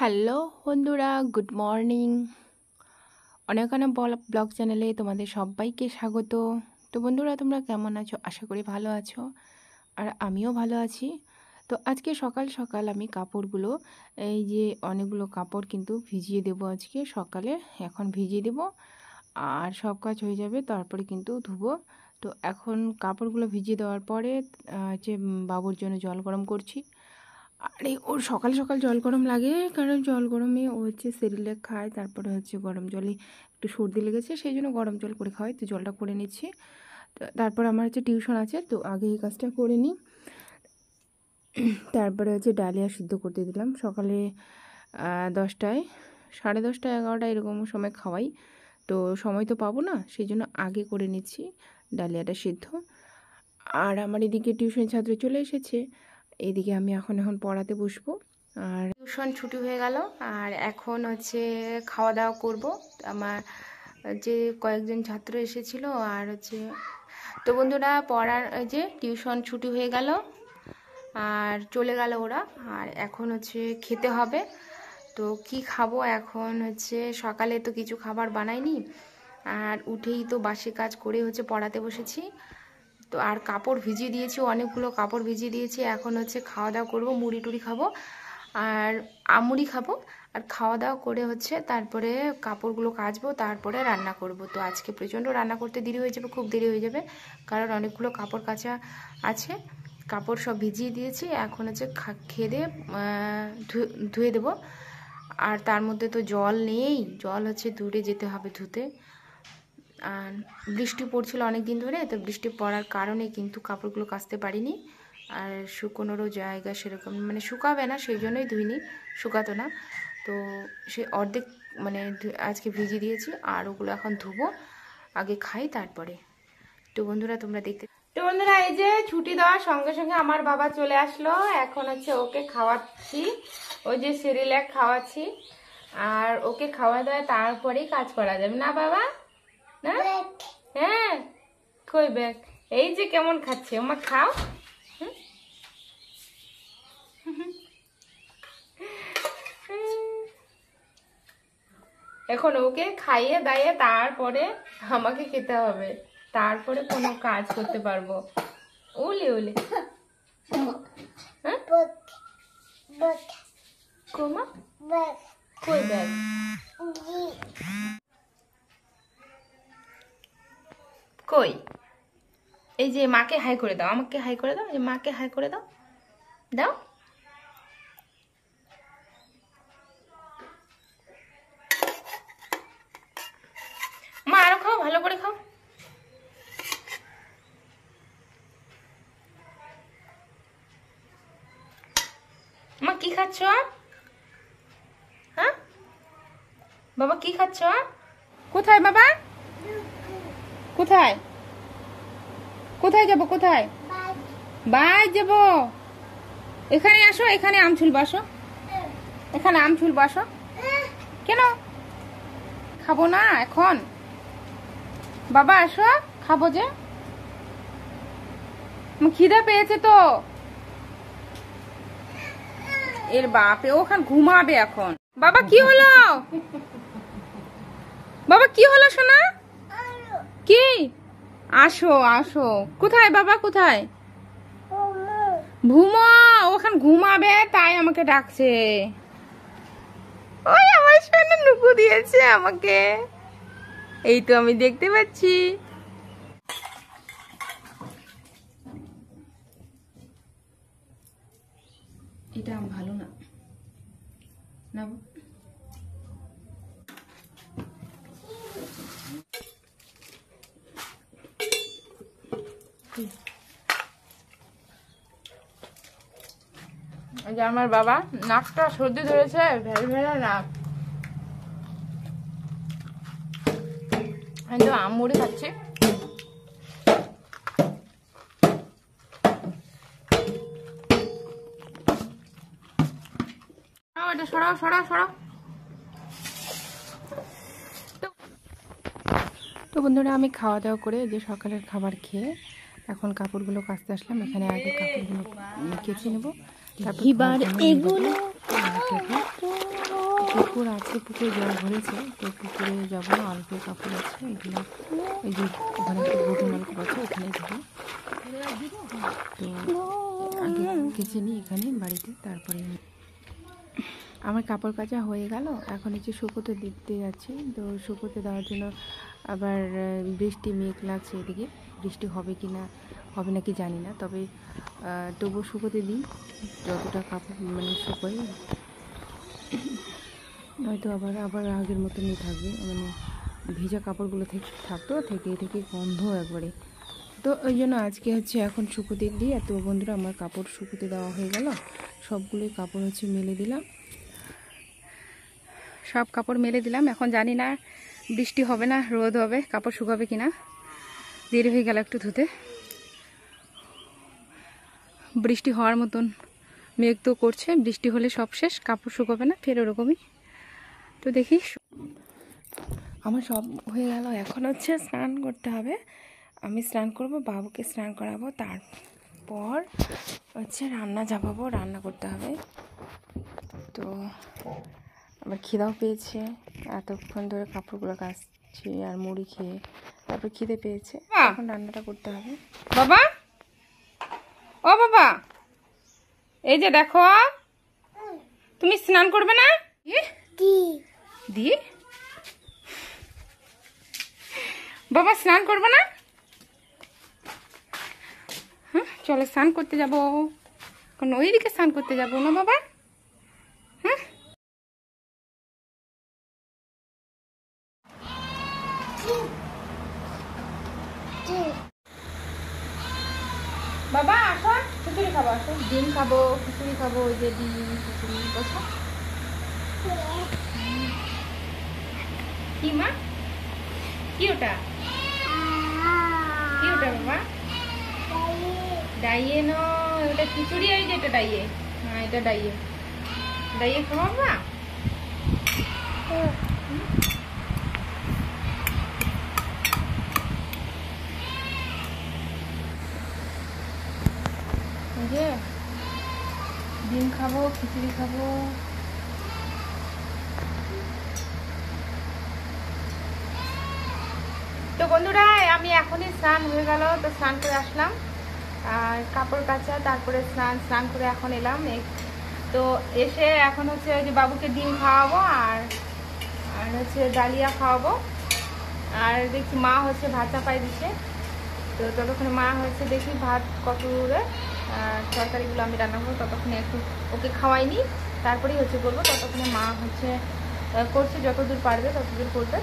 Hello বন্ধুরা, good morning. অনেক অনেক ব্লগ চ্যানেলে তোমাদের সবাইকে স্বাগত। তো বন্ধুরা, তোমরা কেমন আছো? আশা করি ভালো আছো, আর আমিও ভালো আছি। তো আজকে সকাল সকাল আমি কাপড়গুলো, এই যে অনেকগুলো কাপড় কিন্তু ভিজিয়ে দেব আজকে। সকালে এখন ভিজিয়ে দেব, আর সব কাজ হয়ে যাবে, তারপরে কিন্তু ধুবো। তো এখন কাপড়গুলো ভিজিয়ে দেওয়ার পরে হচ্ছে বাবুর জন্য জল গরম করছি। আরে, ওর সকাল সকাল জল গরম লাগে, কারণ জল গরমে ও হচ্ছে সেরিলেক খায়, তারপরে হচ্ছে গরম জলে একটু সর্দি লেগেছে, সেই জন্য গরম জল করে খাওয়াই। তো জলটা করে নিচ্ছি। তারপর আমার হচ্ছে টিউশন আছে, তো আগে এই কাজটা করে নিই। তারপরে হচ্ছে ডালিয়া সিদ্ধ করতে দিলাম। সকালে দশটায়, সাড়ে দশটা এগারোটা এরকম সময় খাওয়াই। তো সময় তো পাবো না, সেই জন্য আগে করে নিচ্ছি ডালিয়াটা সিদ্ধ। আর আমার এদিকে টিউশন ছাত্র চলে এসেছে। এদিকে আমি এখন এখন পড়াতে বসবো। আর টিউশন ছুটি হয়ে গেল, আর এখন হচ্ছে খাওয়া দাওয়া করব। আমার যে কয়েকজন ছাত্র এসেছিল, আর হচ্ছে, তো বন্ধুরা, পড়ার যে টিউশন ছুটি হয়ে গেল, আর চলে গেল ওরা, আর এখন হচ্ছে খেতে হবে। তো কি খাব? এখন হচ্ছে সকালে তো কিছু খাবার বানাইনি, আর উঠেই তো বাসি কাজ করে হচ্ছে পড়াতে বসেছি। তো আর কাপড় ভিজিয়ে দিয়েছি, অনেকগুলো কাপড় ভিজিয়ে দিয়েছি। এখন হচ্ছে খাওয়া দাওয়া করব মুড়ি টুড়ি খাব আর আমুড়ি খাব। আর খাওয়া দাওয়া করে হচ্ছে তারপরে কাপড়গুলো কাচবো, তারপরে রান্না করব। তো আজকে প্রচণ্ড রান্না করতে দেরি হয়ে যাবে, খুব দেরি হয়ে যাবে। কারণ অনেকগুলো কাপড় কাচা আছে, কাপড় সব ভিজিয়ে দিয়েছি। এখন হচ্ছে খেয়ে দিয়ে ধুয়ে দেবো। আর তার মধ্যে তো জল নেই, জল হচ্ছে দূরে যেতে হবে ধুতে। আর বৃষ্টি পড়ছিল অনেক দিন ধরে, তো বৃষ্টি পড়ার কারণে কিন্তু কাপড়গুলো কাচতে পারিনি। আর শুকোনোরও জায়গা সেরকম মানে শুকাবে না, সেই জন্যই ধুইনি, শুকাতো না। তো সে অর্ধেক মানে আজকে ভিজিয়ে দিয়েছি, আর ওগুলো এখন ধুবো, আগে খাই তারপরে। তো বন্ধুরা, তোমরা দেখতে তো বন্ধুরা, এই যে ছুটি দেওয়ার সঙ্গে সঙ্গে আমার বাবা চলে আসলো, এখন হচ্ছে ওকে খাওয়াচ্ছি, ওই যে সিরিল্যাক খাওয়াচ্ছি, আর ওকে খাওয়া দাওয়া তারপরেই কাজ করা যাবে। না বাবা? না? হ্যাঁ কই ব্যাগ? এই যে কেমন খাচ্ছে ওমা খাও। এখন ওকে খাইয়ে দাইয়ে তারপরে আমাকে খেতে হবে। তারপরে কোনো কাজ করতে পারব। উলি উলি। হ্যাঁ? কোমা? কই ব্যাগ? কই? এই যে মাকে হাই করে দাও, আমাকে হাই করে দাও যে মাকে হাই করে দাও। দাও। মা, আরও খাও, ভালো করে খাও। মা, কি খাচ্ছ হ্যাঁ? বাবা, কি খাচ্ছ কোথায় বাবা? কোথায়? কোথায় যাব, কোথায়? বাই যাব। এখানে আসো, এখানে আমচুল বাসো। এখানে আমচুল বাসো। কেন? খাব না, এখন। বাবা, আসো, খাব যে। খিদা পেয়েছে তো। এর বাপে ওখানে ঘুমাবে এখন। বাবা, কি হলো? বাবা, কি হলো সোনা? আসো আসো। কোথায় বাবা, কোথায়? ঘুমো, ওখানে ঘুমাবে, তাই আমাকে ডাকছে। ওই আমার সোনা নুকু দিয়েছে আমাকে। এই তো আমি দেখতে পাচ্ছি। এটা ভালো না। না যে আমার বাবা, নাকটা সর্দি ধরেছে, ভেড় ভেড়া নাক। আমি খাচ্ছি। এটা সরাও তো বন্ধুরা, আমি খাওয়া দাওয়া করে যে সকালের খাবার খেয়ে এখন কাপড়গুলো কাচতে আসলাম। এখানে আগে কাপড়গুলো কেচে নেব। এবার। এগুলো পুকুর আছে পুকুরে জল ভরেছে তো পুকুরে যাব না অল্প কাপড় আছে এগুলো এই যে ওখানে একটা বড় নলকূপ আছে ওখানে যাব তো আগে কেচে নিই এখানে বাড়িতে তারপরে আমার কাপড় কাচা হয়ে গেল। এখন হচ্ছে শুকোতে দিতে যাচ্ছি। তো শুকোতে দেওয়ার জন্য আবার বৃষ্টি মেঘ লাগছে এদিকে। বৃষ্টি হবে কি না হবে নাকি জানি না। তবে তবুও শুকোতে দিই। যতটা কাপড় মানে শুকোই নয়তো আবার আবার আগের মতনই থাকবে। মানে ভেজা কাপড়গুলো থেকে থাকতো, থেকে থেকে গন্ধ একবারে। তো ওই জন্য আজকে হচ্ছে এখন শুকোতে দিই। আর তো বন্ধুরা, আমার কাপড় শুকোতে দেওয়া হয়ে গেল। সবগুলোই কাপড় হচ্ছে মেলে দিলাম। সব কাপড় মেলে দিলাম। এখন জানি না বৃষ্টি হবে না, রোদ হবে, কাপড় শুকাবে কিনা। দেরি হয়ে গেল একটু ধুতে। বৃষ্টি হওয়ার মতন মেঘ তো করছে, বৃষ্টি হলে সব শেষ, কাপড় শুকাবে না, ফের ওরকমই। তো দেখি আমার সব হয়ে গেল। এখন হচ্ছে স্নান করতে হবে। আমি স্নান করব, বাবুকে স্নান করাবো। তারপর হচ্ছে রান্না চাপাবো রান্না করতে হবে। তো আবার খিদাও পেয়েছে। এতক্ষণ ধরে কাপড়গুলো কাচছি আর মুড়ি খেয়ে তারপর খিদে পেয়েছে। এখন রান্নাটা করতে হবে। বাবা! ও বাবা! এই যে দেখো। তুমি স্নান করবে না? দি। বাবা স্নান করবে না? হ্যাঁ চলো স্নান করতে যাব। এখন ওইদিকে স্নান করতে যাব না বাবা? বাবা আসো খিচুড়ি খাব আসো। ডিম খাব খিচুড়ি খাব ওই যে ডিম খিচুড়ি বসো। কি মা? কি ওটা? কি ওটা বাবা? ডাইয়ে ন ওটা খিচুড়ি ওই যে এটা ডাইয়ে। হ্যাঁ এটা ডাইয়ে। ডাইয়ে খাওয়া যে ডিম খাব, খিচুড়ি খাব। তো বন্ধুরা, আমি এখনই স্নান হয়ে গেল, তো স্নান করে আসলাম। আর কাপড় কাচা, তারপরে স্নান স্নান করে এখন এলাম। তো এসে এখন হচ্ছে ওই যে বাবুকে ডিম খাওয়াবো, আর আর হচ্ছে ডালিয়া খাওয়াবো। আর দেখছি মা হচ্ছে ভাত চাপাই দিচ্ছে। তো ততক্ষণে মা হচ্ছে দেখি ভাত কত দূরে। তরকারিগুলো আমি রান্না করব, ততক্ষণে একটু ওকে খাওয়াইনি। তারপরেই হচ্ছে বলব, ততক্ষণে মা হচ্ছে করছে, যতদূর পারবে ততদূর করবে।